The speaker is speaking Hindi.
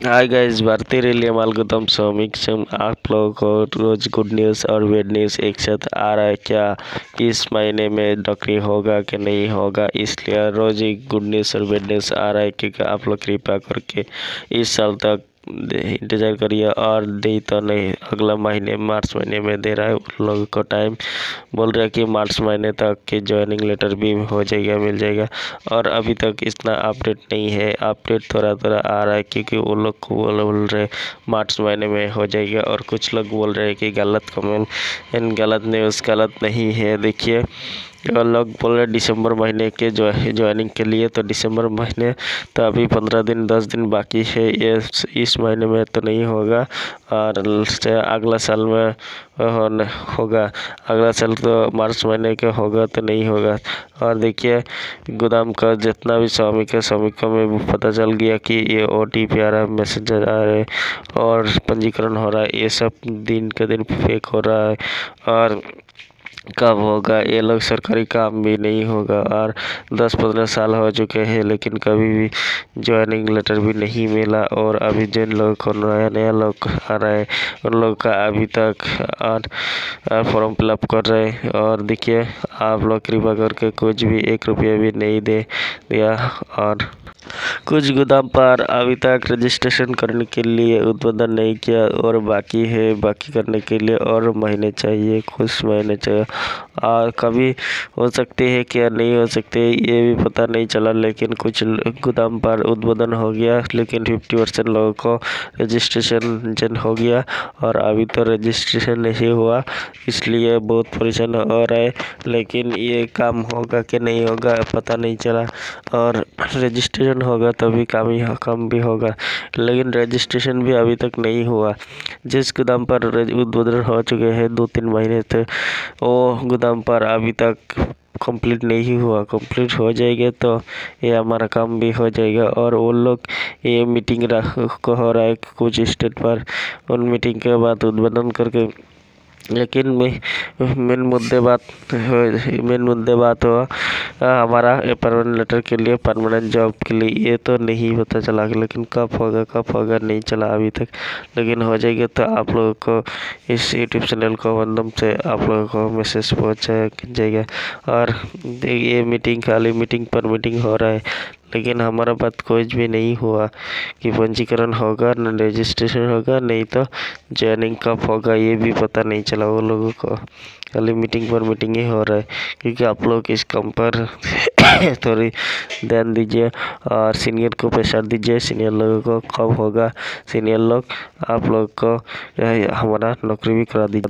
हाय गाइस भारतीय रेलवे मालगुदाम श्रमिक संघ आप लोगों को रोज गुड न्यूज़ और बेड न्यूज़ एक साथ आ रहा है क्या इस महीने में नौकरी होगा कि नहीं होगा इसलिए रोज ही गुड न्यूज़ और बेड न्यूज़ आ रहा है क्योंकि आप लोग कृपया करके इस साल तक इंतज़ार करिए, और दे तो नहीं, अगला महीने, मार्च महीने में दे रहा है उन लोगों को टाइम बोल रहा है कि मार्च महीने तक की ज्वाइनिंग लेटर भी हो जाएगा, मिल जाएगा। और अभी तक इतना अपडेट नहीं है। अपडेट थोड़ा थोड़ा आ रहा है, क्योंकि वो लोग को बोल रहे मार्च महीने में हो जाएगा। और कुछ लोग बोल रहे हैं कि गलत कमेंट इन गलत न्यूज़ गलत नहीं है, देखिए। लोग बोल रहे दिसंबर महीने के जो ज्वाइनिंग के लिए तो दिसंबर महीने तो अभी पंद्रह दिन, दस दिन बाकी है, ये इस महीने में तो नहीं होगा, और अगला साल में होने, होगा। अगला साल तो मार्च महीने का होगा तो नहीं होगा। और देखिए, गोदाम का जितना भी श्रमिक है, श्रमिकों में पता चल गया कि ये ओ टी पी आ रहा है मैसेज आ रहा और पंजीकरण हो रहा है, ये सब दिन के दिन फेक हो रहा है, और कब होगा? ये लोग सरकारी काम भी नहीं होगा और दस पंद्रह साल हो चुके हैं, लेकिन कभी भी ज्वाइनिंग लेटर भी नहीं मिला और अभी जिन लोगों को नया नया लोग आ रहा है, उन लोग का अभी तक और फॉर्म फिलअप कर रहे हैं और देखिए, आप लोग कृपा करके कुछ भी एक रुपया भी नहीं दे दिया और कुछ गोदाम पर अभी तक रजिस्ट्रेशन करने के लिए उद्बोधन नहीं किया और बाकी है, बाकी करने के लिए और महीने चाहिए, कुछ महीने चाहिए। और कभी हो सकते हैं क्या नहीं हो सकते, ये भी पता नहीं चला, लेकिन कुछ गोदाम पर उद्बोधन हो गया, लेकिन फिफ्टी परसेंट लोगों को रजिस्ट्रेशन जन हो गया और अभी तो रजिस्ट्रेशन नहीं हुआ, इसलिए बहुत परेशान हो रहा है, लेकिन ये काम होगा कि नहीं होगा, पता नहीं चला। और रजिस्ट्रेशन होगा तभी काम ही कम भी होगा। लेकिन रजिस्ट्रेशन भी अभी तक नहीं हुआ। जिस गोदाम पर उद्बोधन हो चुके हैं, दो तीन महीने थे वो गोदाम पर अभी तक कंप्लीट नहीं हुआ। कंप्लीट हो जाएगा तो ये हमारा काम भी हो जाएगा। और वो लोग ये मीटिंग रख हो रहा है कुछ स्टेट पर। उन मीटिंग के बाद उद्बोधन करके लेकिन मेन मुद्दे बात, मेन मुद्दे बात हुआ हमारा परमानेंट लेटर के लिए परमानेंट जॉब के लिए ये तो नहीं पता चला, लेकिन कब होगा कब होगा, नहीं चला अभी तक। लेकिन हो जाएगा तो आप लोगों को इस यूट्यूब चैनल को माध्यम से आप लोगों को मैसेज पहुँचाया जाएगा। और ये मीटिंग खाली मीटिंग पर मीटिंग हो रहा है। लेकिन हमारा बात कोई भी नहीं हुआ कि पंजीकरण होगा, न रजिस्ट्रेशन होगा, नहीं तो ज्वाइनिंग कब होगा, ये भी पता नहीं चला वो लोगों को। खाली मीटिंग पर मीटिंग ही हो रहा है, क्योंकि आप लोग इस काम पर थोड़ी ध्यान दीजिए और सीनियर को प्रेशर दीजिए सीनियर लोगों को कब होगा सीनियर लोग, आप लोग को हमारा नौकरी भी करा दीजिए।